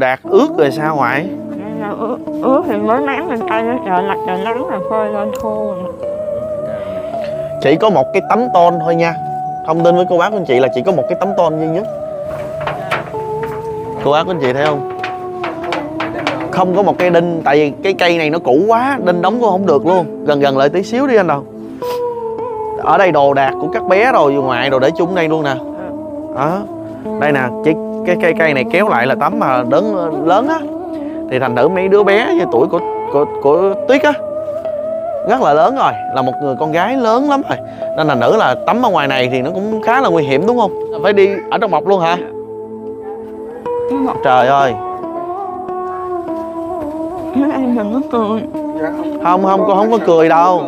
Đạc ướt rồi sao ngoại ướt, ướt thì mới nắng lên tay nó trời lạnh trời nắng là phơi lên khô rồi. Chỉ có một cái tấm tôn thôi nha. Thông tin với cô bác của anh chị là chỉ có một cái tấm tôn duy nhất. Cô bác của anh chị thấy không? Không có một cây đinh Tại vì cái cây này nó cũ quá Đinh đóng cũng không được luôn. Gần gần lại tí xíu đi anh đâu Ở đây đồ đạc của các bé rồi Dù ngoại đồ để chung đây luôn nè. Đó. Đây nè chỉ cái cây cây này kéo lại là tấm mà lớn lớn á. Thì thành thử mấy đứa bé với tuổi của của, của Tuyết á rất là lớn rồi là một người con gái lớn lắm rồi. Nên là nữ là tắm ở ngoài này thì nó cũng khá là nguy hiểm đúng không? Phải đi ở trong mọc luôn hả? Mà trời ơi. Em đừng có cười. Không. Không con không có cười đâu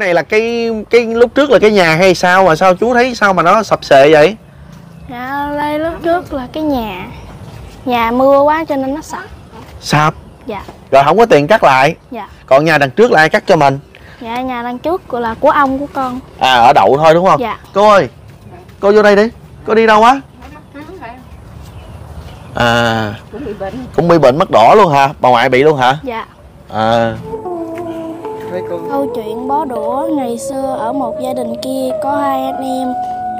này là cái cái lúc trước là cái nhà hay sao mà sao chú thấy sao mà nó sập sệ vậy? Dạ, đây lúc trước là cái nhà. Nhà mưa quá cho nên nó sập. Sập? Dạ, rồi không có tiền cắt lại? Dạ. Còn nhà đằng trước là ai cắt cho mình? Dạ, nhà đằng trước là của ông của con. À ở đậu thôi đúng không? Dạ. Cô ơi cô vô đây đi. Cô đi đâu á? À cũng bị bệnh. cũng bị bệnh mất đỏ luôn hả? Bà ngoại bị luôn hả? Dạ. À Câu chuyện bó đũa ngày xưa ở một gia đình kia có hai anh em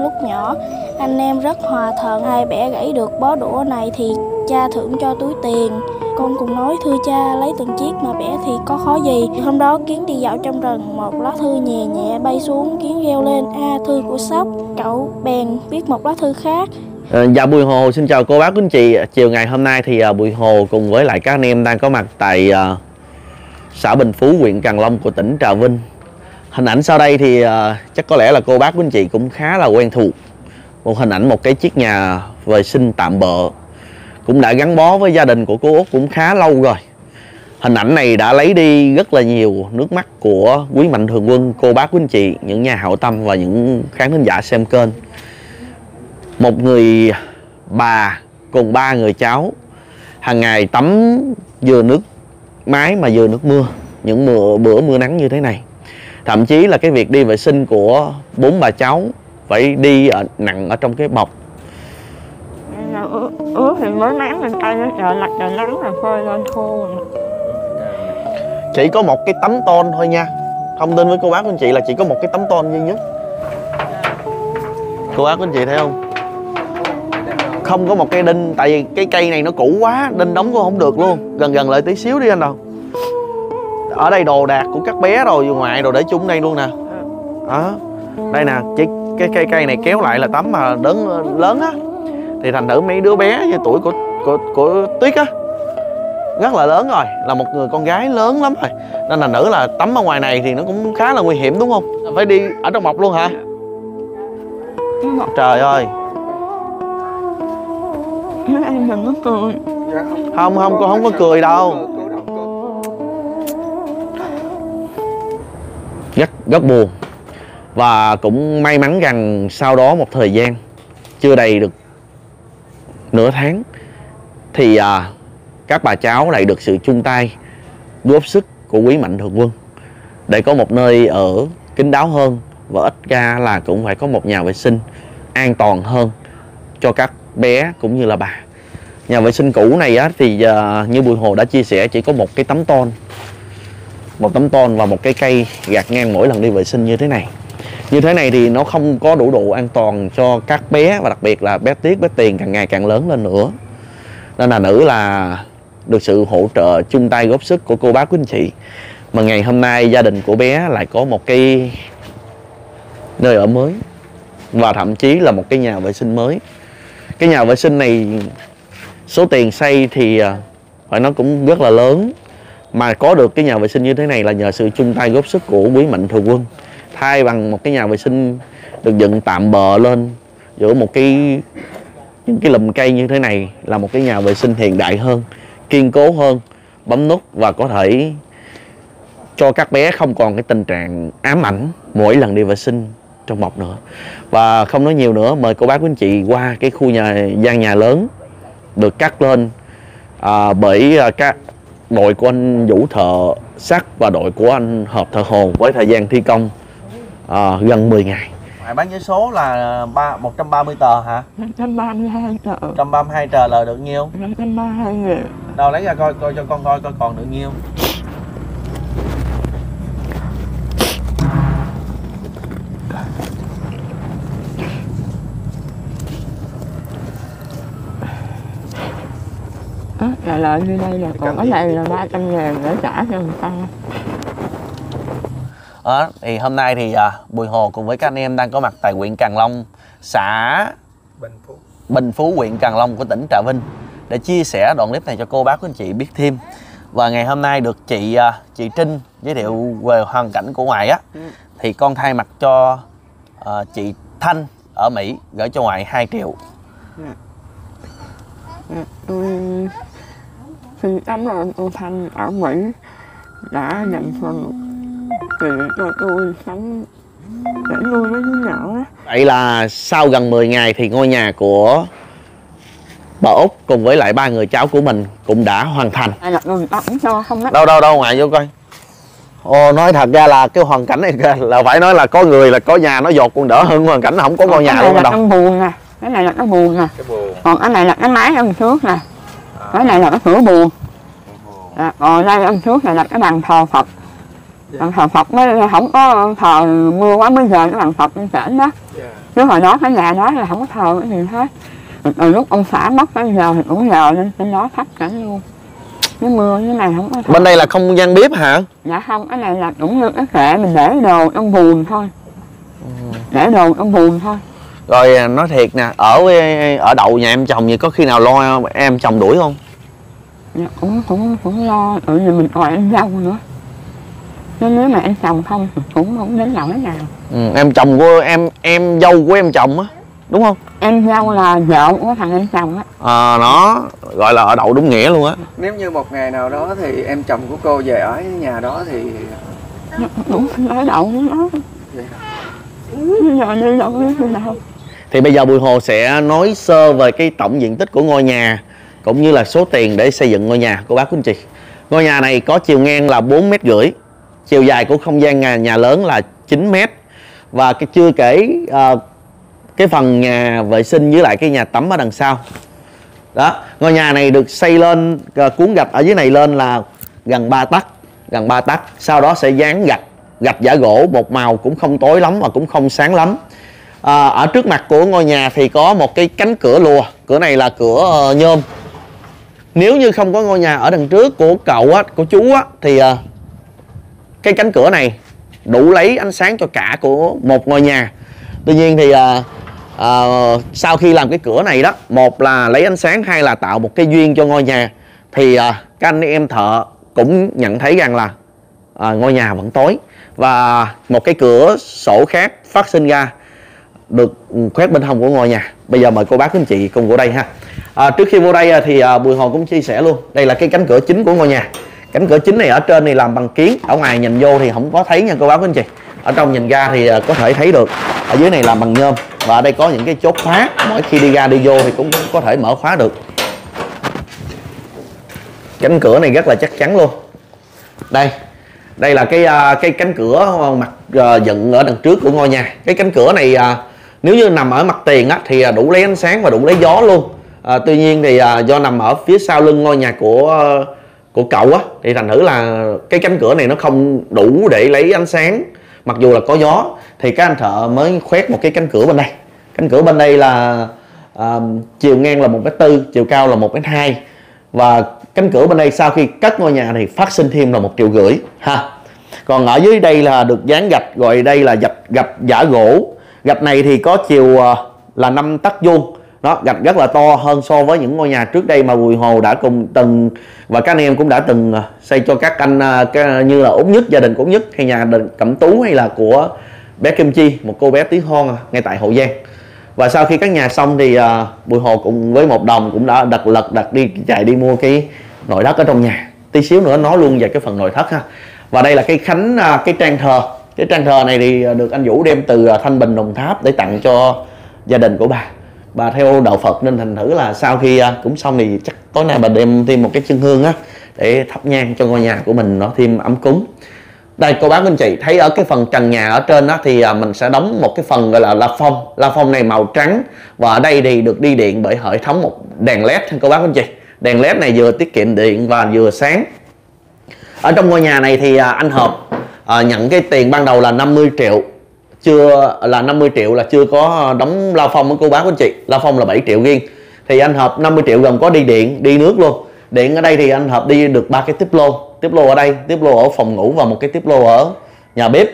Lúc nhỏ. Anh em rất hòa thuận Hai bẻ gãy được bó đũa này thì cha thưởng cho túi tiền. Con cùng nói thưa cha lấy từng chiếc mà bẻ thì có khó gì? Hôm đó Kiến đi dạo trong rừng Một lá thư nhẹ nhẹ bay xuống Kiến reo lên A thư của sóc Cậu bèn viết một lá thư khác. Ờ, Dạ Bùi Hồ xin chào cô bác quý anh chị. Chiều ngày hôm nay thì à, Bùi Hồ cùng với lại các anh em đang có mặt tại à, xã Bình Phú, huyện Càng Long của tỉnh Trà Vinh. Hình ảnh sau đây thì uh, chắc có lẽ là cô bác quý anh chị cũng khá là quen thuộc. Một hình ảnh một cái chiếc nhà vệ sinh tạm bợ Cũng đã gắn bó với gia đình của cô Út cũng khá lâu rồi. Hình ảnh này đã lấy đi rất là nhiều nước mắt của quý mạnh thường quân, cô bác quý anh chị, những nhà hảo tâm và những khán thính giả xem kênh. Một người bà cùng ba người cháu hàng ngày tắm dừa nước mái mà vừa nước mưa những mưa, bữa mưa nắng như thế này. Thậm chí là cái việc đi vệ sinh của bốn bà cháu phải đi ở, nặng ở trong cái bọc. Ướt, thì mới nắng lên tay nó trời lạnh trời nắng là phơi lên khô chỉ có một cái tấm tôn thôi nha. Thông tin với cô bác của anh chị là chỉ có một cái tấm tôn duy nhất. Cô bác của anh chị thấy không không có một cây đinh tại vì cái cây này nó cũ quá đinh đóng cũng không được luôn. Gần gần lại tí xíu đi anh đâu ở đây đồ đạc của các bé rồi ngoại đồ để chung đây luôn nè. Đó. Đây nè chỉ cái cây cây này kéo lại là tấm mà lớn lớn á. Thì thành thử mấy đứa bé với tuổi của của của tuyết á rất là lớn rồi là một người con gái lớn lắm rồi. Nên là nữ là tắm ở ngoài này thì nó cũng khá là nguy hiểm đúng không? Phải đi ở trong mọc luôn hả? Mà trời ơi em đừng có cười không không con không có cười đâu. Rất rất buồn. Và cũng may mắn rằng sau đó một thời gian chưa đầy được nửa tháng thì à, các bà cháu lại được sự chung tay góp sức của quý mạnh thường quân. Để có một nơi ở kín đáo hơn và ít ra là cũng phải có một nhà vệ sinh an toàn hơn cho các bé cũng như là bà. Nhà vệ sinh cũ này á thì uh, như bùi hồ đã chia sẻ chỉ có một cái tấm tôn. Một tấm tôn và một cái cây gạt ngang mỗi lần đi vệ sinh như thế này. Như thế này thì nó không có đủ độ an toàn cho các bé và đặc biệt là bé tiết bé tiền càng ngày càng lớn lên nữa. Nên là nữ là được sự hỗ trợ chung tay góp sức của cô bác quý anh chị. Mà ngày hôm nay gia đình của bé lại có một cái nơi ở mới và thậm chí là một cái nhà vệ sinh mới cái nhà vệ sinh này, số tiền xây thì à, phải nó cũng rất là lớn. Mà có được cái nhà vệ sinh như thế này là nhờ sự chung tay góp sức của quý mạnh thường quân. Thay bằng một cái nhà vệ sinh được dựng tạm bờ lên, giữa một cái, những cái lùm cây như thế này là một cái nhà vệ sinh hiện đại hơn, kiên cố hơn, bấm nút và có thể cho các bé không còn cái tình trạng ám ảnh mỗi lần đi vệ sinh trong một nữa và không nói nhiều nữa mời cô bác quý anh chị qua cái khu nhà gian nhà lớn được cắt lên à, bởi à, các đội của anh Vũ Thợ Sắt và đội của anh Hợp Thợ Hồ với thời gian thi công à, gần 10 ngày. Mày bán giấy số là ba 130 tờ hả? 132 tờ 132 tờ là được nhiêu? 132 nghìn Đâu lấy ra coi coi cho con coi coi còn được nhiêu. Đó là lợi như đây là còn cái này là 300 ngàn để trả cho người ta. Đó, thì hôm nay thì à, Bùi Hồ cùng với các anh em đang có mặt tại huyện Càng Long, xã Bình Phú. Bình Phú, huyện Càng Long của tỉnh Trà Vinh để chia sẻ đoạn clip này cho cô bác quý anh chị biết thêm. Và ngày hôm nay được chị à, chị Trinh giới thiệu về hoàn cảnh của ngoại á. Thì con thay mặt cho à, chị Thanh ở Mỹ gửi cho ngoại 2 triệu. tôi xin cảm ơn cô Thanh ở Mỹ đã dành phần tiền cho tôi sống để nuôi mấy đứa nhỏ. Á. Vậy là sau gần 10 ngày thì ngôi nhà của bà Út cùng với lại ba người cháu của mình cũng đã hoàn thành. hay là người ta cũng cho không đó đâu đâu đâu ngoại vô coi. Ồ, nói thật ra là cái hoàn cảnh này là phải nói là có người là có nhà nó dột còn đỡ hơn hoàn cảnh không có ngôi nhà cái luôn này là đâu. căn buồn nè cái này là cái buồn nè. Cái buồn. Còn cái này là cái máy ăn trước nè cái này là cái cửa buồn à, còn đây ăn trước này là cái bàn thờ Phật. Bàn thờ Phật mới không có thờ mưa quá mới giờ cái bàn Phật lên trển đó dạ. Chứ hồi đó cái nhà đó là không có thờ cái gì hết. Từ, từ lúc ông xã mất tới giờ thì cũng giờ lên trên đó thắp cảnh luôn. Cái mưa như này không có thờ. Bên đây là không gian bếp hả? Dạ không cái này là cũng như cái kệ mình để đồ trong buồn thôi. Để đồ trong buồn thôi rồi à, nói thiệt nè ở ở đậu nhà em chồng vậy có khi nào lo em chồng đuổi không? Dạ, cũng cũng cũng lo tự vì mình còn em dâu nữa. Nên nếu mà em chồng không thì cũng không đến nỗi nào. Ừ, em chồng của em em dâu của em chồng á đúng không? Em dâu là vợ của thằng em chồng á. À, nó gọi là ở đậu đúng nghĩa luôn á. Nếu như một ngày nào đó thì em chồng của cô về ở nhà đó thì đúng nói đậu nó Vậy giờ đi như biết như nào thì bây giờ Bùi Hồ sẽ nói sơ về cái tổng diện tích của ngôi nhà cũng như là số tiền để xây dựng ngôi nhà của bác quý anh chị. Ngôi nhà này có chiều ngang là 4 mét rưỡi, chiều dài của không gian nhà, nhà lớn là 9 mét và cái chưa kể uh, cái phần nhà vệ sinh với lại cái nhà tắm ở đằng sau. Đó, ngôi nhà này được xây lên uh, cuốn gạch ở dưới này lên là gần 3 tấc, gần 3 tấc. Sau đó sẽ dán gạch, gạch giả gỗ một màu cũng không tối lắm và cũng không sáng lắm. À, ở trước mặt của ngôi nhà thì có một cái cánh cửa lùa. Cửa này là cửa uh, nhôm. Nếu như không có ngôi nhà ở đằng trước của cậu á của chú á thì uh, cái cánh cửa này đủ lấy ánh sáng cho cả của một ngôi nhà. Tuy nhiên thì uh, uh, sau khi làm cái cửa này đó một là lấy ánh sáng hai là tạo một cái duyên cho ngôi nhà thì uh, các anh em thợ cũng nhận thấy rằng là ờ, ngôi nhà vẫn tối và một cái cửa sổ khác phát sinh ra được khoét bên hông của ngôi nhà. Bây giờ mời cô bác quý anh chị cùng vô đây ha. À, trước khi vô đây à, thì à, bùi hồ cũng chia sẻ luôn. Đây là cái cánh cửa chính của ngôi nhà. Cánh cửa chính này ở trên này làm bằng kiến. Ở ngoài nhìn vô thì không có thấy nha cô bác quý anh chị. Ở trong nhìn ra thì à, có thể thấy được. Ở dưới này làm bằng nhôm. Và ở đây có những cái chốt khóa. Mỗi khi đi ra đi vô thì cũng có thể mở khóa được. Cánh cửa này rất là chắc chắn luôn. Đây đây là cái à, cái cánh cửa ờ, mặt ờ, dựng ở đằng trước của ngôi nhà. Cái cánh cửa này à, nếu như nằm ở mặt tiền á thì à, đủ lấy ánh sáng và đủ lấy gió luôn. À, tuy nhiên thì à, do nằm ở phía sau lưng ngôi nhà của ờ, của cậu á thì thành thử là cái cánh cửa này nó không đủ để lấy ánh sáng mặc dù là có gió. Thì các anh thợ mới khoét một cái cánh cửa bên đây. Cánh cửa bên đây là à, chiều ngang là một mét tư chiều cao là một mét hai. Và cánh cửa bên đây sau khi cất ngôi nhà thì phát sinh thêm là một triệu rưỡi ha. Còn ở dưới đây là được dán gạch gọi đây là gạch gạch giả gỗ. Gạch này thì có chiều à, là 5 tấc vuông. Đó gạch rất là to hơn so với những ngôi nhà trước đây mà Bùi Hồ đã cùng từng và các anh em cũng đã từng à, xây cho các anh à, như là ốm nhất gia đình của nhất hay nhà đình Cẩm Tú hay là của bé Kim Chi một cô bé tí hon ngay tại Hậu Giang và sau khi các nhà xong thì uh, Bùi Hồ cùng với một đồng cũng đã đặt lật đặt đi chạy đi mua cái nội thất ở trong nhà. Tí xíu nữa nói luôn về cái phần nội thất ha. Và đây là cái khánh uh, cái trang thờ. Cái trang thờ này thì à, được anh Vũ đem từ uh, Thanh Bình Đồng Tháp để tặng cho gia đình của bà. Bà theo đạo Phật nên thành thử là sau khi uh, xong thì chắc tối nay bà đem thêm một cái chân hương á để thắp nhang cho ngôi nhà của mình nó thêm ấm cúng đây, cô bác anh chị, thấy ở cái phần trần nhà ở trên đó thì à, mình sẽ đóng một cái phần gọi là la phong. La phong này màu trắng, và ở đây thì được đi điện bởi hệ thống một đèn led cô bác anh chị. Đèn led này vừa tiết kiệm điện và vừa sáng. Ở trong ngôi nhà này thì à, anh hợp à, nhận cái tiền ban đầu là 50 triệu. Chưa, là 50 triệu là chưa có đóng la phong với cô bác anh chị. La phong là 7 triệu riêng. Thì anh hợp 50 triệu gồm có đi điện, đi nước luôn. Điện ở đây thì anh hợp đi được ba cái tiếp lô tiếp lô ở đây tiếp lô ở phòng ngủ và một cái tiếp lô ở nhà bếp.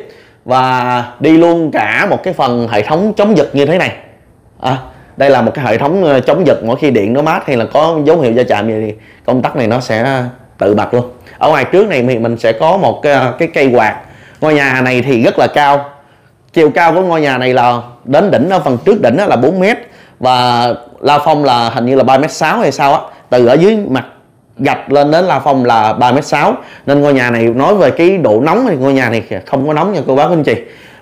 Và đi luôn cả một cái phần hệ thống chống giật như thế này. À, đây là một cái hệ thống ờ, chống giật mỗi khi điện nó mát hay là có dấu hiệu gia chạm gì thì công tắc này nó sẽ tự bật luôn. Ở ngoài trước này thì mình sẽ có một cái, cái cây quạt. Ngôi nhà này thì rất là cao. Chiều cao của ngôi nhà này là đến đỉnh ở phần trước đỉnh là 4 mét và la phong là hình như là 3 mét 6 hay sao á. Từ ở dưới mặt gạch lên đến La Phong là 3 m sáu. Nên ngôi nhà này nói về cái độ nóng thì ngôi nhà này không có nóng nha cô bác anh chị.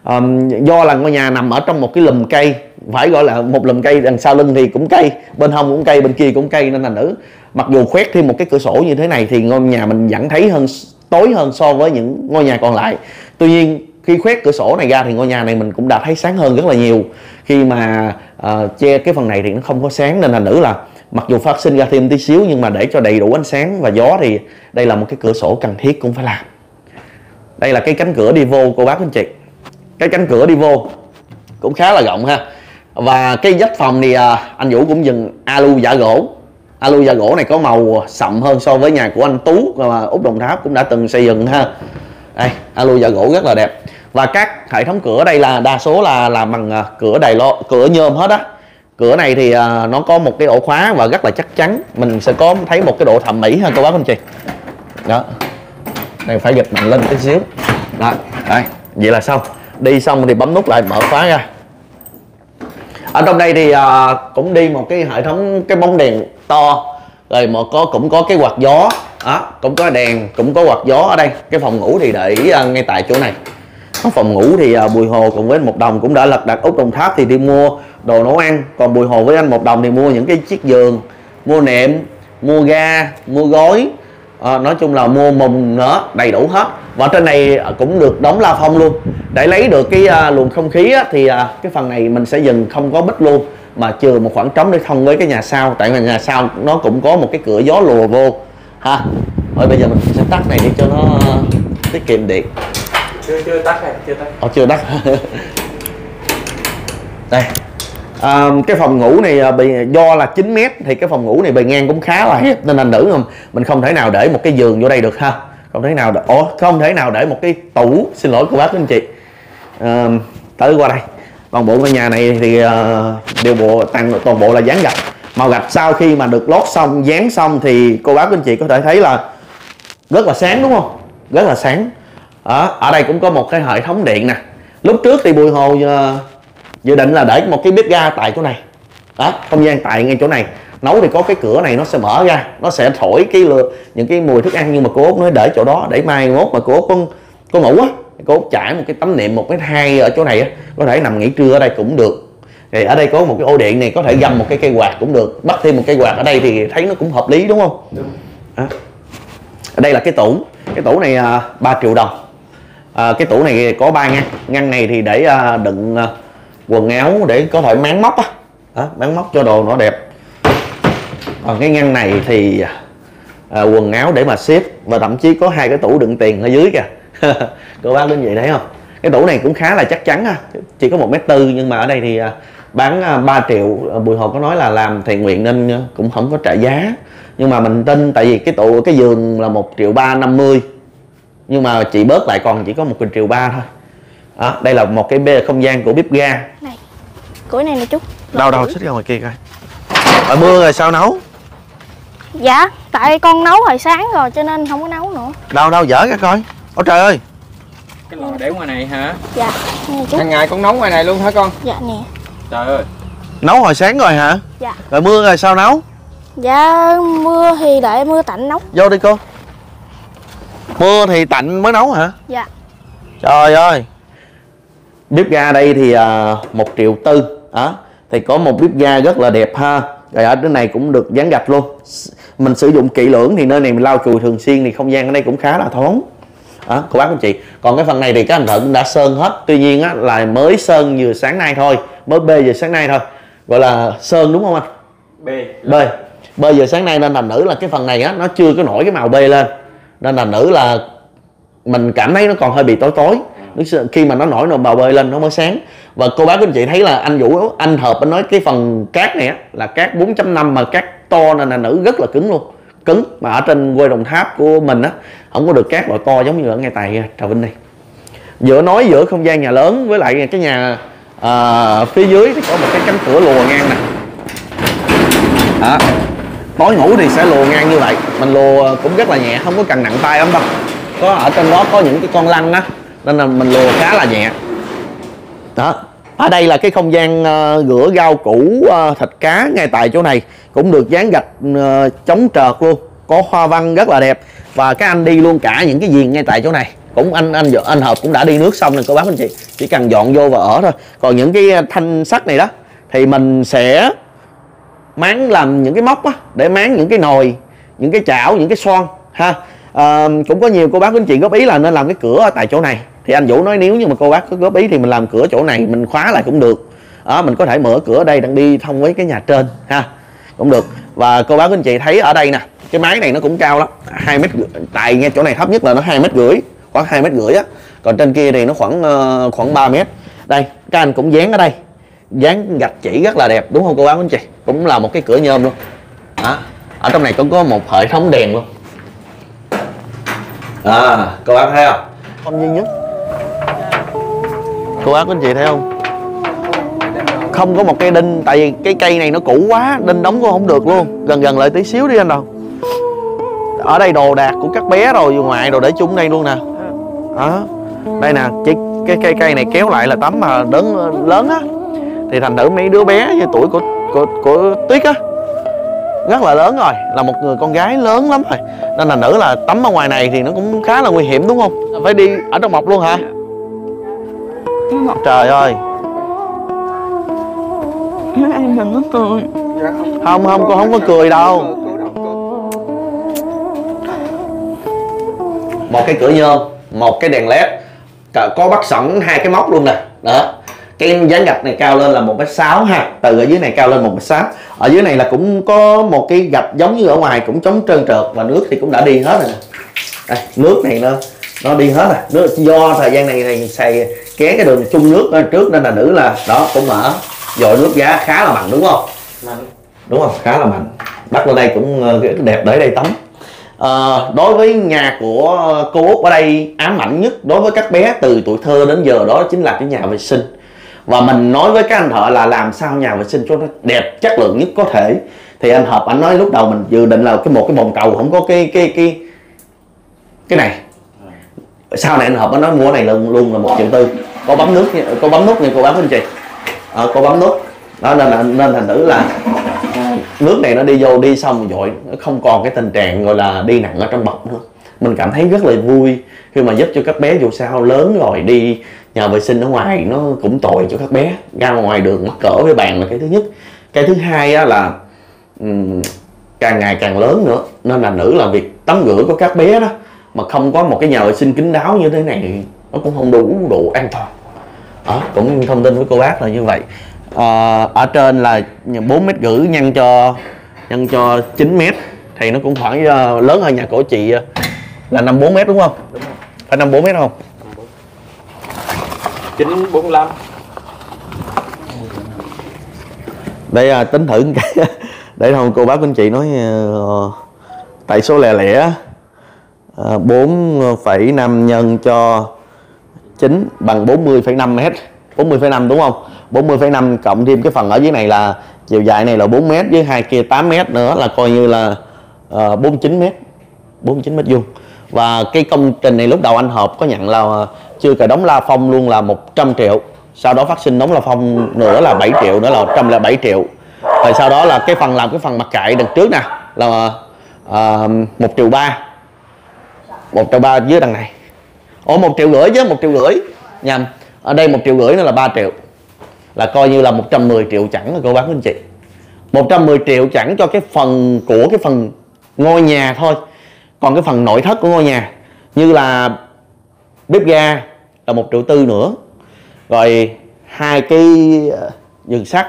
Um, do là ngôi nhà nằm ở trong một cái lùm cây phải gọi là một lùm cây đằng sau lưng thì cũng cây bên hông cũng cây bên kia cũng cây nên là nữ. Mặc dù khoét thêm một cái cửa sổ như thế này thì ngôi nhà mình vẫn thấy hơn tối hơn so với những ngôi nhà còn lại. Tuy nhiên khi khoét cửa sổ này ra thì ngôi nhà này mình cũng đã thấy sáng hơn rất là nhiều. Khi mà uh, che cái phần này thì nó không có sáng nên là nữ là mặc dù phát sinh ra thêm tí xíu nhưng mà để cho đầy đủ ánh sáng và gió thì đây là một cái cửa sổ cần thiết cũng phải làm. Đây là cái cánh cửa đi vô cô bác anh chị. Cái cánh cửa đi vô cũng khá là rộng ha. Và cái dách phòng thì à, anh Vũ cũng dừng alu giả gỗ. Alu giả gỗ này có màu sậm hơn so với nhà của anh Tú và Úc Đồng Tháp cũng đã từng xây dựng ha. Đây alu giả gỗ rất là đẹp. Và các hệ thống cửa đây là đa số là làm bằng à, cửa đài lo cửa nhôm hết á cửa này thì à, nó có một cái ổ khóa và rất là chắc chắn. Mình sẽ có thấy một cái độ thẩm mỹ ha cô bác anh chị đó. Này phải giật mạnh lên tí xíu. Đó đây vậy là xong. Đi xong thì bấm nút lại mở khóa ra. Ở trong đây thì à, cũng đi một cái hệ thống cái bóng đèn to. Rồi một có cũng có cái quạt gió. Đó cũng có đèn cũng có quạt gió ở đây. Cái phòng ngủ thì để à, ngay tại chỗ này phòng ngủ thì à, bùi hồ cùng với anh một đồng cũng đã lật đặt Úc đồng tháp thì đi mua đồ nấu ăn. Còn bùi hồ với anh một đồng thì mua những cái chiếc giường mua nệm mua ga mua gối. À, nói chung là mua mùng nữa đầy đủ hết. Và trên này cũng được đóng la phong luôn. Để lấy được cái uh, luồng không khí á, thì uh, cái phần này mình sẽ dừng không có bích luôn mà trừ một khoảng trống để thông với cái nhà sau. Tại vì nhà sau nó cũng có một cái cửa gió lùa vô. Ha rồi bây giờ mình sẽ tắt này để cho nó tiết kiệm điện chưa chưa tắt này chưa tắt. Ờ, chưa tắt. Đây. À, cái phòng ngủ này à, bị do là 9 mét thì cái phòng ngủ này bề ngang cũng khá là hẹp nên anh nữ không mình không thể nào để một cái giường vô đây được ha. Không thể nào để, ủa không thể nào để một cái tủ xin lỗi cô bác anh chị. À, tới qua đây. Toàn bộ ngôi nhà này thì uh, đều bộ toàn toàn bộ là dán gạch. Màu gạch sau khi mà được lót xong dán xong thì cô bác anh chị có thể thấy là rất là sáng đúng không? Rất là sáng đó, ở đây cũng có một cái hệ thống điện nè. Lúc trước thì bùi hồ uh, dự định là để một cái bếp ga tại chỗ này. Đó không gian tại ngay chỗ này. Nấu thì có cái cửa này nó sẽ mở ra. Nó sẽ thổi cái lừa, những cái mùi thức ăn nhưng mà cô út nói để chỗ đó để mai mốt mà cô út có, có ngủ á cô út trải một cái tấm nệm một mét hai ở chỗ này á có thể nằm nghỉ trưa ở đây cũng được. Thì ở đây có một cái ô điện này có thể găm một cái cây quạt cũng được. Bắt thêm một cây quạt ở đây thì thấy nó cũng hợp lý đúng không? Đúng. À. ở đây là cái tủ. Cái tủ này à, 3 triệu đồng à, cái tủ này có ba ngăn. Ngăn này thì để à, đựng à, quần áo để có thể máng móc á. À, máng móc cho đồ nó đẹp. Còn cái ngăn này thì à, quần áo để mà xếp và thậm chí có hai cái tủ đựng tiền ở dưới kìa. Cô bác đến vậy thấy không? Cái tủ này cũng khá là chắc chắn ha. chỉ có một mét tư nhưng mà ở đây thì à, bán à, 3 triệu. À, Bùi hồ có nói là làm thiện nguyện nên à, cũng không có trả giá. Nhưng mà mình tin tại vì cái tủ cái giường là một triệu ba năm mươi nhưng mà chị bớt lại còn chỉ có một triệu ba thôi. Đó, đây là một cái bê không gian của bếp ga. Này củi này nè chú. Đâu đâu xích ra ngoài kia coi. Trời mưa rồi sao nấu? Dạ tại con nấu hồi sáng rồi cho nên không có nấu nữa. Đâu đâu dở ra coi. Ôi trời ơi. Cái lò để ngoài này hả? dạ chú. Hàng ngày con nấu ngoài này luôn hả con? dạ nè. Trời ơi. Nấu hồi sáng rồi hả? Dạ. Rồi mưa rồi sao nấu? Dạ mưa thì đợi mưa tạnh nấu. Vô đi cô mưa thì tạnh mới nấu hả? Dạ. Trời ơi. Bếp ga đây thì à, một triệu tư đó thì có một bếp ga rất là đẹp ha. Rồi ở trên này cũng được dán gạch luôn. Mình sử dụng kỹ lưỡng thì nơi này mình lau chùi thường xuyên thì không gian ở đây cũng khá là thoáng. Đó cô bác anh chị. Còn cái phần này thì các anh thợ cũng đã sơn hết. Tuy nhiên á, là mới sơn vừa sáng nay thôi. Mới bê vừa sáng nay thôi. Gọi là sơn đúng không anh? B bê. Bê giờ sáng nay nên thành nữ là cái phần này á nó chưa có nổi cái màu bê lên nên thành nữ là mình cảm thấy nó còn hơi bị tối tối. Xưa- khi mà nó nổi nồi màu bê lên nó mới sáng. Và cô bác các anh chị thấy là anh vũ anh hợp anh nói cái phần cát này á là cát 4.5 mà cát to nên là nữ rất là cứng luôn. Cứng mà ở trên quê đồng tháp của mình á không có được cát loại to giống như ở ngay tại trà vinh này giữa nói giữa không gian nhà lớn với lại cái nhà à, phía dưới thì có một cái cánh cửa lùa ngang nè. Đó tối ngủ thì sẽ lùa ngang như vậy. Mình lùa cũng rất là nhẹ không có cần nặng tay lắm đâu. Có ở trên đó có những cái con lăn đó, nên là mình lùa khá là nhẹ. Đó ở đây là cái không gian ờ, rửa rau củ uh, thịt cá ngay tại chỗ này. Cũng được dán gạch uh, chống trợt luôn. Có hoa văn rất là đẹp. Và các anh đi luôn cả những cái giường ngay tại chỗ này. Cũng anh anh anh hợp cũng đã đi nước xong rồi cô bác anh chị. Chỉ cần dọn vô và ở thôi. Còn những cái thanh sắt này đó thì mình sẽ máng làm những cái móc á để máng những cái nồi những cái chảo những cái xoong ha. À, cũng có nhiều cô bác anh chị góp ý là nên làm cái cửa ở tại chỗ này. Thì anh vũ nói nếu như mà cô bác có góp ý thì mình làm cửa chỗ này mình khóa lại cũng được. À, mình có thể mở cửa ở đây đang đi thông với cái nhà trên ha cũng được. Và cô bác anh chị thấy ở đây nè cái máy này nó cũng cao lắm hai mét tại ngay chỗ này thấp nhất là nó hai mét rưỡi khoảng hai mét rưỡi á. Còn trên kia thì nó khoảng ờ, khoảng 3 mét. Đây các anh cũng dán ở đây dán gạch chỉ rất là đẹp đúng không cô bác anh chị cũng là một cái cửa nhôm luôn. Đó. ở trong này cũng có một hệ thống đèn luôn. À cô bác thấy không? Không duy nhất. Cô bác anh chị thấy không? Không có một cây đinh tại vì cái cây này nó cũ quá đinh đóng cũng không được luôn. Gần gần lại tí xíu đi anh đâu ở đây đồ đạc của các bé rồi ngoài đồ để chung đây luôn nè. Đó đây nè cái cây cây này kéo lại là tấm mà lớn lớn á thì thành thử mấy đứa bé như tuổi của của của tuyết á, rất là lớn rồi, là một người con gái lớn lắm rồi. Nên là nữ là tắm ở ngoài này thì nó cũng khá là nguy hiểm, đúng không? Phải đi ở trong mọc luôn hả? Trời ơi. Em đừng có cười không không con không có cười đâu. Một cái cửa nhôm, một cái đèn led có bắt sẵn hai cái móc luôn nè. Đó cái dán gạch này cao lên là một mét sáu ha. Từ ở dưới này cao lên một mét sáu. Ở dưới này là cũng có một cái gạch giống như ở ngoài cũng chống trơn trượt và nước thì cũng đã đi hết rồi nè. Đây, nước này nó nó đi hết rồi. Nước do thời gian này này xài ké cái đường chung nước ở trước nên là nữ là đó cũng mở. Dội nước giá khá là mạnh đúng không? Đúng không? Khá là mạnh. Bắt lên đây cũng ờ, đẹp để đây tắm. Ờ, đối với nhà của cô Út ở đây ám ảnh nhất đối với các bé từ tuổi thơ đến giờ đó chính là cái nhà vệ sinh và mình nói với các anh thợ là làm sao nhà vệ sinh cho nó đẹp chất lượng nhất có thể. Thì anh hợp anh nói lúc đầu mình dự định là cái một cái bồn cầu không có cái cái cái cái này. Sau này anh hợp anh nói mua cái này luôn luôn là một triệu tư. Có bấm nước có bấm nút nha cô bấm anh chị. À, cô bấm nút đó nên là nên thành thử là nước này nó đi vô đi xong rồi nó không còn cái tình trạng gọi là đi nặng ở trong bọc nữa. Mình cảm thấy rất là vui khi mà giúp cho các bé dù sao lớn rồi đi nhà vệ sinh ở ngoài nó cũng tội cho các bé. Ra ngoài đường mắc cỡ với bạn là cái thứ nhất. Cái thứ hai á là càng ngày càng lớn nữa. Nên là nữ là việc tắm rửa của các bé đó mà không có một cái nhà vệ sinh kín đáo như thế này nó cũng không đủ đủ an toàn. À, cũng thông tin với cô bác là như vậy. À, ở trên là 4 mét rưỡi nhân cho nhân cho 9 mét thì nó cũng khoảng ờ, lớn hơn nhà cổ chị ờ, là 54 mét đúng không? Phải 54 mét không? 945 Đây à, tính thử cái. Để không cô bác anh chị nói uh, tại số lẻ lẻ ờ, uh, 4,5 nhân cho 9 bằng 40,5 mét. 40,5 đúng không? 40,5 cộng thêm cái phần ở dưới này là chiều dài này là 4 mét với hai kia 8 mét nữa là coi như là ờ, uh, 49 mét. 49 mét vuông và cái công trình này lúc đầu anh hợp có nhận là chưa cả đóng la phong luôn là 100 triệu. Sau đó phát sinh đóng la phong nữa là 7 triệu nữa là 107 triệu. Rồi sau đó là cái phần làm cái phần mặt cạy đằng trước nè, là à, một triệu ba. Một triệu ba dưới đằng này. Ủa, một triệu rưỡi chứ, một triệu rưỡi. Nhầm, ở đây một triệu rưỡi nữa là 3 triệu. Là coi như là 110 triệu chẳng là cô bác, anh chị. 110 triệu chẳng cho cái phần của cái phần ngôi nhà thôi còn cái phần nội thất của ngôi nhà như là bếp ga là một triệu tư nữa rồi hai cái ờ, giường sắt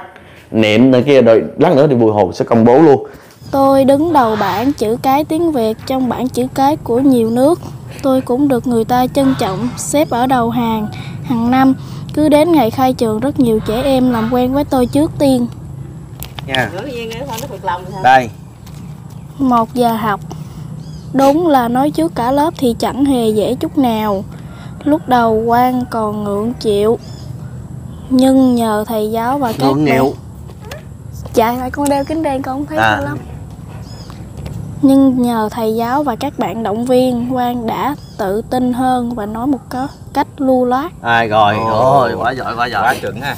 nệm này kia rồi lát nữa thì bùi hồ sẽ công bố luôn Tôi đứng đầu bảng chữ cái tiếng Việt trong bảng chữ cái của nhiều nước. Tôi cũng được người ta trân trọng, xếp ở đầu hàng. Hàng năm, cứ đến ngày khai trường rất nhiều trẻ em làm quen với tôi trước tiên. nha đây Một giờ học. Đúng là nói trước cả lớp thì chẳng hề dễ chút nào. Lúc đầu quan còn ngượng chịu. Nhưng nhờ thầy giáo và các ngượng nghịu Dạ tại con đeo kính đen con không thấy À. à. lắm Nhưng nhờ thầy giáo và các bạn động viên Quang đã tự tin hơn và nói một có cách lưu loát ai rồi ôi quá giỏi quá giỏi quá chuẩn ha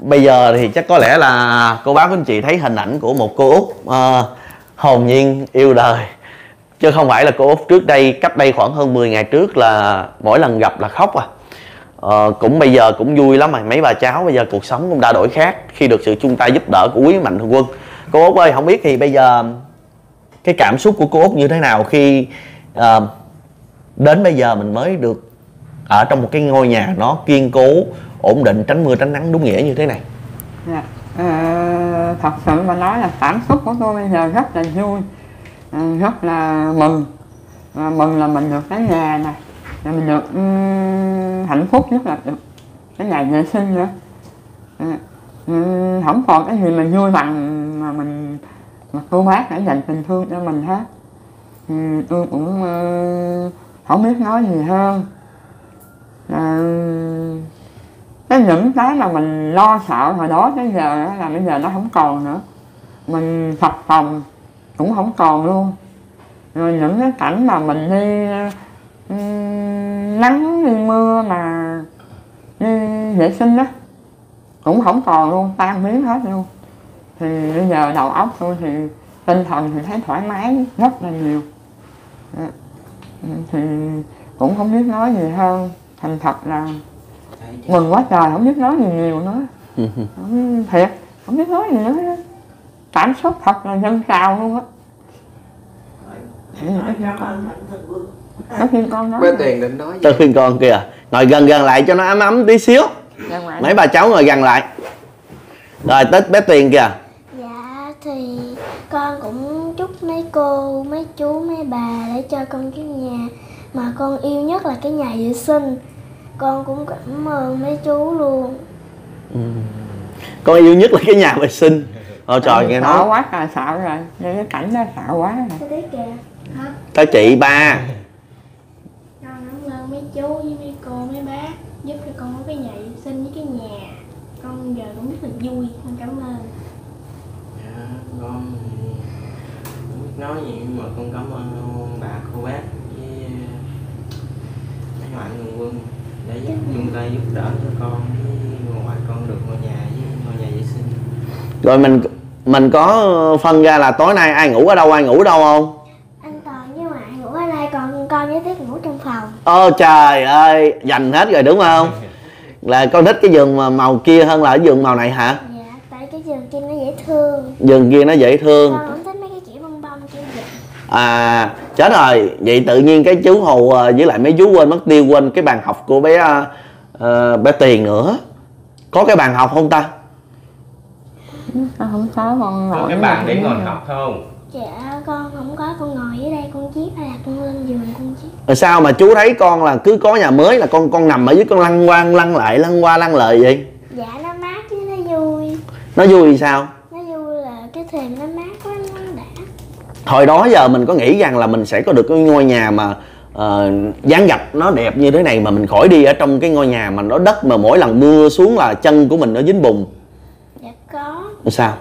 bây giờ thì chắc có lẽ là cô bác anh chị thấy hình ảnh của một cô út ờ, hồn nhiên yêu đời chứ không phải là cô út trước đây cách đây khoảng hơn 10 ngày trước là mỗi lần gặp là khóc à. Ờ, cũng bây giờ cũng vui lắm mà mấy bà cháu bây giờ cuộc sống cũng đã đổi khác. Khi được sự chung tay giúp đỡ của quý mạnh thường quân. Cô út ơi không biết thì bây giờ cái cảm xúc của cô út như thế nào khi uh, đến bây giờ mình mới được ở trong một cái ngôi nhà nó kiên cố ổn định tránh mưa tránh nắng đúng nghĩa như thế này? Dạ. Ờ, thật sự mà nói là cảm xúc của tôi bây giờ rất là vui. Ừ, rất là mừng. Và mừng là mình được cái nhà này. Là mình được um, hạnh phúc nhất là được cái nhà vệ sinh nữa. Ừ, không còn cái gì mà vui bằng mà mình mà cô bác đã dành tình thương cho mình hết. Tôi cũng ờ, không biết nói gì hơn. Ờ, cái những cái mà mình lo sợ hồi đó tới giờ đó là bây giờ nó không còn nữa. Mình phập phòng cũng không còn luôn. Rồi những cái cảnh mà mình đi ừm, nắng đi mưa mà đi vệ sinh á cũng không còn luôn tan biến hết luôn. Thì bây giờ đầu óc tôi thì tinh thần thì thấy thoải mái rất là nhiều. Dạ. thì cũng không biết nói gì hơn. Thành thật là mừng quá trời không biết nói gì nhiều nữa. Không, thiệt không biết nói gì nữa. Cảm xúc thật là dâng trào luôn á. Có khi con nói Bé Tiền định nói gì? tôi khuyên con kìa ngồi gần gần lại cho nó ấm ấm tí xíu. Ra ngoài mấy bà cháu ngồi gần lại. Rồi tết bé tuyền kìa. Dạ thì con cũng chúc mấy cô, mấy chú, mấy bà để cho con cái nhà mà con yêu nhất là cái nhà vệ sinh. Con cũng cảm ơn mấy chú luôn. con yêu nhất là cái nhà vệ sinh Ôi trời nghe sợ nói. quá trời sợ rồi. Cái cảnh đó sợ quá rồi. Cái đấy kìa. tới chị ba. Con cảm ơn mấy chú với mấy cô, mấy bác. Giúp cho con có cái nhà vệ sinh với cái nhà. Con giờ cũng rất là vui, con cảm ơn. Dạ, con không biết nói gì nhưng mà con cảm ơn bà cô bác với mấy mạnh thường quân để giúp chung tay giúp đỡ cho con với ngoại con được ngôi nhà với ngôi nhà vệ sinh. Rồi mình mình có phân ra là tối nay ai ngủ ở đâu ai ngủ ở đâu không? Anh Toàn với ngoại ngủ ở đây còn con với Tuyết ngủ trong phòng. Ơ trời ơi dành hết rồi đúng không? Là con thích cái giường mà màu kia hơn là cái giường màu này hả? Dạ, tại cái giường kia nó dễ thương. giường kia nó dễ thương. Con không thích mấy cái kiểu bông bông kiểu vậy. à chết rồi. Vậy tự nhiên cái chú hồ à, với lại mấy chú quên mất tiêu quên cái bàn học của bé ờ, bé tiền nữa. Có cái bàn học không ta Sao không có con có ngồi cái ở bàn để ngồi học không? Dạ con không có con ngồi dưới đây con chiếc hay là con lên giường con chiếc Rồi sao mà chú thấy con là cứ có nhà mới là con con nằm ở dưới con lăn qua lăn lại lăn qua lăn lại vậy? Dạ nó mát chứ nó vui. Nó vui thì sao? Nó vui là cái thềm nó mát quá nó đã. Hồi đó giờ mình có nghĩ rằng là mình sẽ có được cái ngôi nhà mà ờ, dán gạch nó đẹp như thế này mà mình khỏi đi ở trong cái ngôi nhà mà nó đất mà mỗi lần mưa xuống là chân của mình nó dính bùn. Dạ có sao?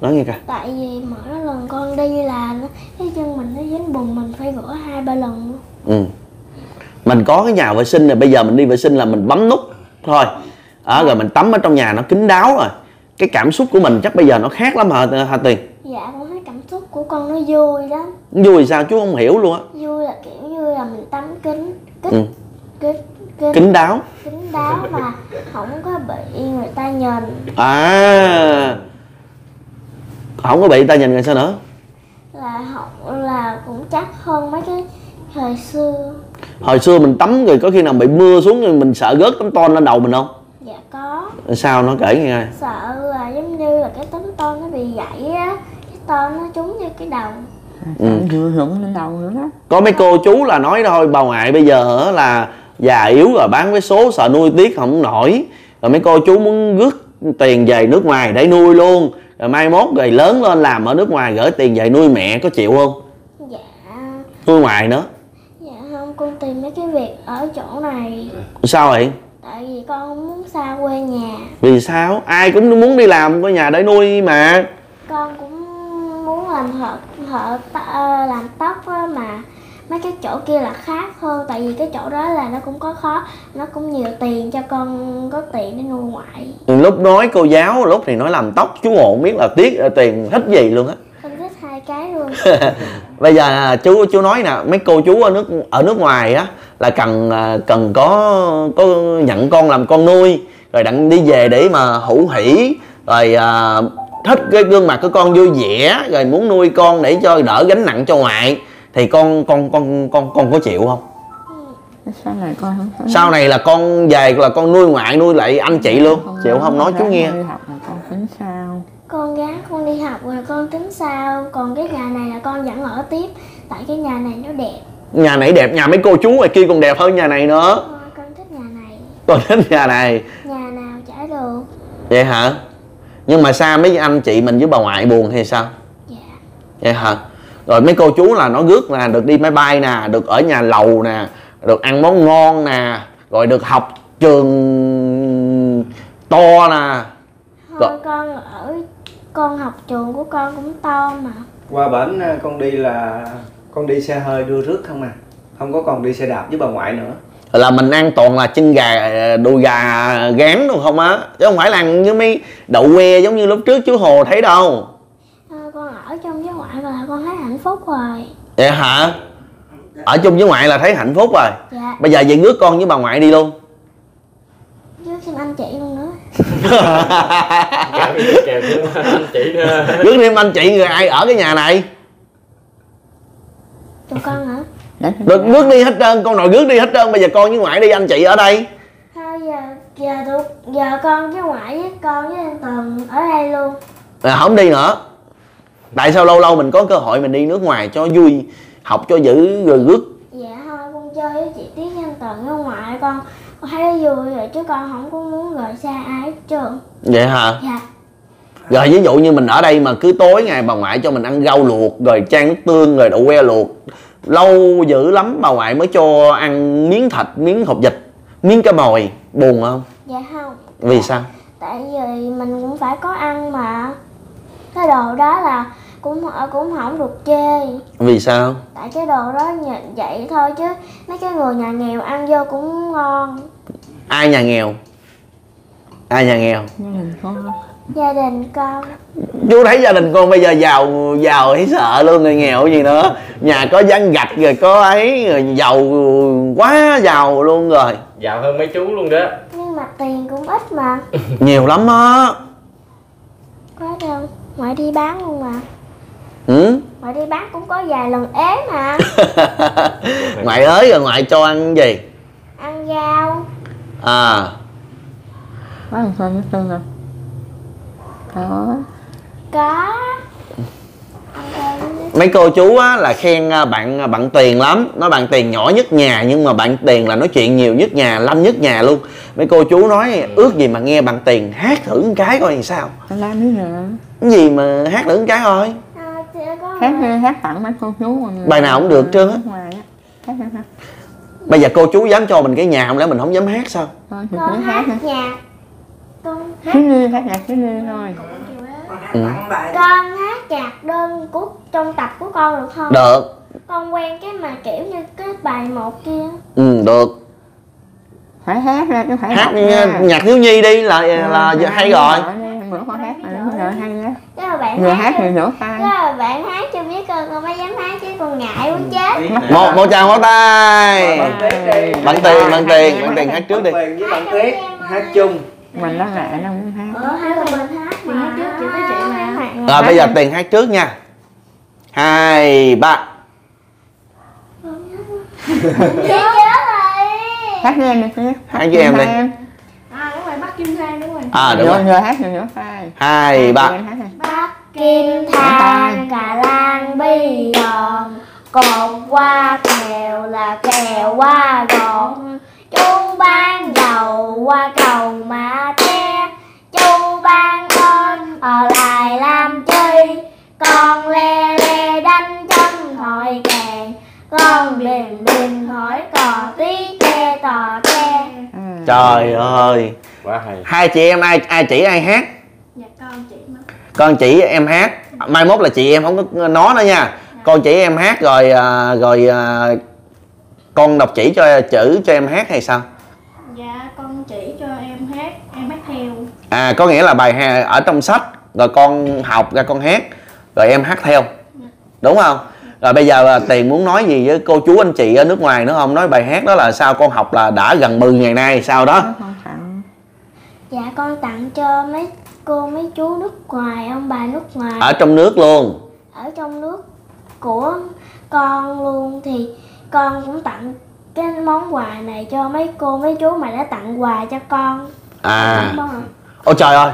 Nói nghe coi. Tại vì mỗi lần con đi là nó, cái chân mình nó dính bùn mình phải rửa hai ba lần luôn. Ừ. mình có cái nhà vệ sinh này bây giờ mình đi vệ sinh là mình bấm nút. Thôi à, rồi mình tắm ở trong nhà nó kín đáo rồi. Cái cảm xúc của mình chắc bây giờ nó khác lắm hả hả tiền Dạ con thấy cảm xúc của con nó vui lắm. Vui sao chú không hiểu luôn á. Vui là kiểu như là mình tắm kính Kính ừ. kính kính, kín đáo. Kính đáo mà không có bị người ta nhìn. À không có bị ta nhìn rồi sao nữa? Là không là cũng chắc hơn mấy cái thời xưa. Hồi xưa mình tắm rồi có khi nào bị mưa xuống rồi mình sợ rớt tấm ton lên đầu mình không? Dạ có. Sao nó kể nghe coi. sợ là giống như là cái tấm ton nó bị gãy á cái ton nó trúng vô cái đầu. Ừ. Vừa hưởng lên đầu nữa đó? Có mấy cô chú là nói thôi bà ngoại bây giờ là già yếu rồi bán vé số sợ nuôi tiếc không nổi. Rồi mấy cô chú muốn rước tiền về nước ngoài để nuôi luôn rồi mai mốt rồi lớn lên làm ở nước ngoài gửi tiền về nuôi mẹ có chịu không? Dạ. Nuôi ngoài nữa. Dạ không con tìm mấy cái việc ở chỗ này. Sao vậy? Tại vì con không muốn xa quê nhà. Vì sao? Ai cũng muốn đi làm có nhà để nuôi mà. Con cũng muốn làm thợ thợ ờ, làm tóc mà mấy cái chỗ kia là khác hơn tại vì cái chỗ đó là nó cũng có khó nó cũng nhiều tiền cho con có tiền để nuôi ngoại. Lúc nói cô giáo lúc thì nói làm tóc chú ngộ không biết là tiếc tiền thích gì luôn á. Con thích hai cái luôn. Bây giờ à, chú chú nói nè mấy cô chú ở nước ở nước ngoài á là cần à, cần có có nhận con làm con nuôi rồi đặng đi về để mà hữu hỷ rồi à, thích cái gương mặt của con vui vẻ rồi muốn nuôi con để cho đỡ gánh nặng cho ngoại thì con con con con con có chịu không? Sau này con không có sau này là con về là con nuôi ngoại nuôi lại anh chị luôn. chịu không? Nói chú nghe. đi học mà con tính sao? Con gái con đi học rồi con tính sao? Còn cái nhà này là con vẫn ở tiếp. Tại cái nhà này nó đẹp. Nhà này đẹp nhà mấy cô chú ngoài kia còn đẹp hơn nhà này nữa. Con thích nhà này. Còn thích nhà này. Nhà nào chả được? Vậy hả? Nhưng mà sao mấy anh chị mình với bà ngoại buồn hay sao? Dạ. Vậy hả rồi mấy cô chú là nó rước là được đi máy bay nè được ở nhà lầu nè được ăn món ngon nè rồi được học trường to nè. Rồi. con ở con học trường của con cũng to mà. Qua bển à, con đi là con đi xe hơi đưa rước không à? Không có còn đi xe đạp với bà ngoại nữa. Là mình ăn toàn là chân gà đùi gà gán đúng không á chứ không phải là ăn với mấy đậu que giống như lúc trước chú hồ thấy đâu Thôi, con ở trong với ngoại là con thấy hạnh phúc rồi vậy hả ở chung với ngoại là thấy hạnh phúc rồi dạ bây giờ về rước con với bà ngoại đi luôn với thêm anh chị luôn nữa kèo thêm anh chị nữa rước thêm anh chị người ai ở cái nhà này tụi con hả được rước đi hết trơn con nội rước đi hết trơn bây giờ con với ngoại đi anh chị ở đây thôi giờ giờ tụi giờ con với ngoại với con với anh Tần ở đây luôn à, không đi nữa tại sao lâu lâu mình có cơ hội mình đi nước ngoài cho vui học cho giữ rồi rước dạ thôi con chơi với chị Tiết anh Tần với ngoại con thấy vui rồi chứ con không có muốn rời xa ai hết trơn. Vậy hả? Dạ. Rồi ví dụ như mình ở đây mà cứ tối ngày bà ngoại cho mình ăn rau luộc rồi chan nước tương rồi đậu que luộc lâu dữ lắm bà ngoại mới cho ăn miếng thịt miếng hột vịt miếng cá mồi buồn không? Dạ không. Vì sao? Tại vì mình cũng phải có ăn mà cái đồ đó là cũng cũng không được chê. Vì sao? Tại cái đồ đó vậy thôi chứ mấy cái người nhà nghèo ăn vô cũng ngon. Ai nhà nghèo? Ai nhà nghèo? Gia đình con. Gia đình con. Chú thấy gia đình con bây giờ giàu giàu thấy sợ luôn người nghèo gì nữa. Nhà có ván gạch rồi có ấy rồi giàu quá giàu luôn rồi. Giàu hơn mấy chú luôn đó. Nhưng mà tiền cũng ít mà. Nhiều lắm á. Có đâu ngoại đi bán luôn mà. Ừ? ngoại đi bán cũng có vài lần ế mà. Ngoại ới rồi ngoại cho ăn gì? Ăn rau à. Có một phần tư rồi. Đó có mấy cô chú á là khen à, bạn à, bạn tiền lắm. Nói bạn tiền nhỏ nhất nhà nhưng mà bạn tiền là nói chuyện nhiều nhất nhà lâm nhất nhà luôn. Mấy cô chú nói ước gì mà nghe bạn tiền hát thử một cái coi làm sao? Làm cái gì cái gì mà hát thử một cái thôi. Hát đi hát tặng mấy cô chú Bài nào cũng được trơn á. hát hát hát bây giờ cô chú dám cho mình cái nhà không lẽ mình không dám hát sao? Thôi thì con cứ hát hát nữa nhạc. Con hát đi hát nhạc đi thôi ừ. con hát nhạc đơn của trong tập của con được không? Được. Con quen cái mà kiểu như cái bài một kia. Ừ được. Phải hát ra chứ phải hát nha. nhạc thiếu nhi đi là là Ừ, hay rồi. bữa con hát rồi nó rồi hay á cái mà bạn vừa hát hát thì nửa tay. cái bạn hát chưa biết con con mới dám hát chứ con ngại muốn chết. Một một tràng pháo tay. Bạn tiền bạn tiền bạn tiền hát trước đi. Bạn với bạn Tuyết hát chung. Mình nó ngại nó muốn hát. Ờ hai mình hát mà hát trước chỉ có chị mà rồi bây giờ tiền hát trước nha. Hai ba. Nhớ hát với em đi chứ Hát với em đi. à đúng rồi bắt kim thang đúng rồi. À đúng rồi. rồi vừa hát vừa nửa tay hai ba. Em. Bắc Kim Thang Cà Lan Bi Giòn Cột qua kèo là kèo qua gọn. Chú ban dầu qua cầu mà te Chú ban con ở lại làm Con bìm bìm hỏi cò tí te tò te Ừ. trời ơi. Quá hay. Hai chị em ai ai chỉ ai hát? Dạ con chị mà. Con chỉ em hát. Mai mốt là chị em không có nó nữa nha. Con chỉ em hát rồi à, rồi à, con đọc chỉ cho chữ cho em hát hay sao? Dạ con chỉ cho em hát Em hát theo. À có nghĩa là bài ở trong sách rồi con học ra con hát rồi em hát theo. Đúng không rồi bây giờ là tiền muốn nói gì với cô chú anh chị ở nước ngoài nữa không? Nói bài hát đó là sao con học là đã gần 10 ngày nay sao đó? Không tặng. Dạ con tặng cho mấy cô mấy chú nước ngoài ông bà nước ngoài. Ở trong nước luôn. Ở trong nước của con luôn. Thì con cũng tặng cái món quà này cho mấy cô mấy chú mà đã tặng quà cho con. À. Không ôi trời ơi.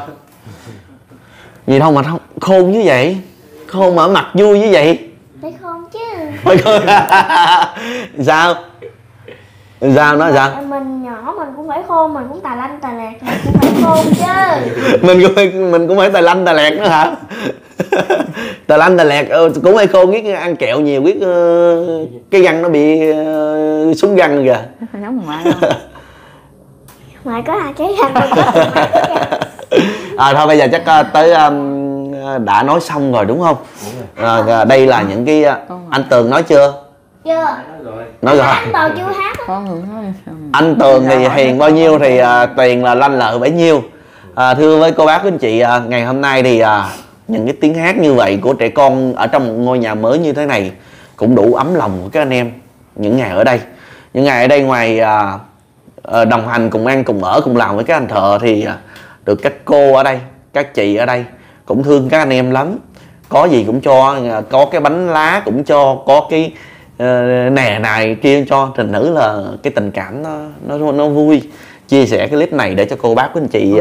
Gì đâu mà không khôn như vậy. Khôn mà mặt vui như vậy. không Ôi, khôn. sao? Sao nó sao? Mình nhỏ mình cũng phải khôn mình cũng tà lanh tà lẹt mình cũng phải khôn chứ. Mình cũng phải, mình cũng phải tài lanh tài lẹt nữa hả? Tài lanh tài lẹt ờ, cũng phải khôn biết ăn kẹo nhiều biết ờ, cái răng nó bị uh, súng răng kìa. Nóng ngoài có hai cái răng à, thôi bây giờ chắc tới um, đã nói xong rồi đúng không à, đây là những cái ờ, anh tường nói chưa? Chưa rồi nói rồi. Anh chưa hát? Anh tường thì hiền bao nhiêu thì à, tiền là lanh lợi bấy nhiêu. À, thưa với cô bác quý anh chị à, ngày hôm nay thì à, những cái tiếng hát như vậy của trẻ con ở trong một ngôi nhà mới như thế này cũng đủ ấm lòng của các anh em những ngày ở đây. Những ngày ở đây ngoài à, đồng hành cùng ăn cùng ở cùng làm với các anh thợ thì à, được các cô ở đây các chị ở đây cũng thương các anh em lắm có gì cũng cho có cái bánh lá cũng cho có cái ờ, nè này kia cho. Thành nữ là cái tình cảm nó nó nó vui. Chia sẻ cái clip này để cho cô bác quý anh chị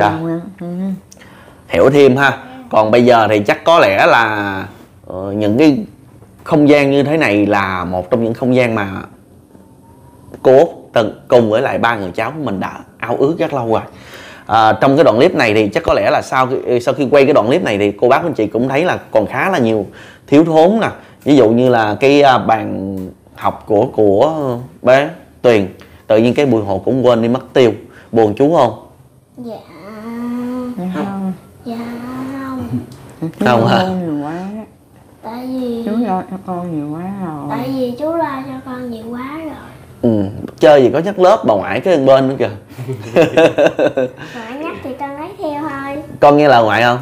Ừ. hiểu thêm ha. Còn bây giờ thì chắc có lẽ là ờ, những cái không gian như thế này là một trong những không gian mà cô từng cùng với lại ba người cháu của mình đã ao ước rất lâu rồi à, trong cái đoạn clip này thì chắc có lẽ là sau khi sau khi quay cái đoạn clip này thì cô bác anh chị cũng thấy là còn khá là nhiều thiếu thốn nè. Ví dụ như là cái à, bàn học của của bé Tuyền tự nhiên cái bùi hồ cũng quên đi mất tiêu. Buồn chú không? Dạ. Dạ không. dạ không. Không hả? lo nhiều quá. Tại vì chú lo cho con nhiều quá rồi. tại vì chú lo cho con nhiều quá ừ, chơi gì có nhắc lớp bà ngoại cái bên bên nữa kìa. Ngoại nhắc thì con lấy theo thôi. Con nghe lời ngoại không?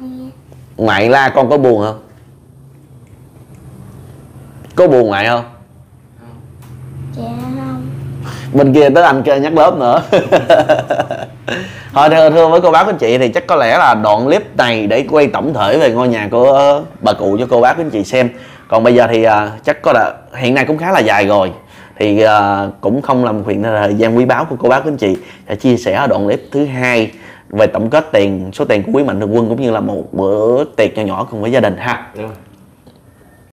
Nghe. ngoại la con có buồn không? Có buồn ngoại không? Dạ không. Bên kia tới anh kia nhắc lớp nữa. Thôi thưa, thưa với cô bác anh chị thì chắc có lẽ là đoạn clip này để quay tổng thể về ngôi nhà của bà cụ cho cô bác anh chị xem. Còn bây giờ thì à, chắc có là hiện nay cũng khá là dài rồi thì uh, cũng không làm phiền thời gian quý báu của cô bác quý anh chị sẽ chia sẻ ở đoạn clip thứ hai về tổng kết tiền số tiền của quý mạnh thường quân cũng như là một bữa tiệc nhỏ nhỏ cùng với gia đình ha yeah.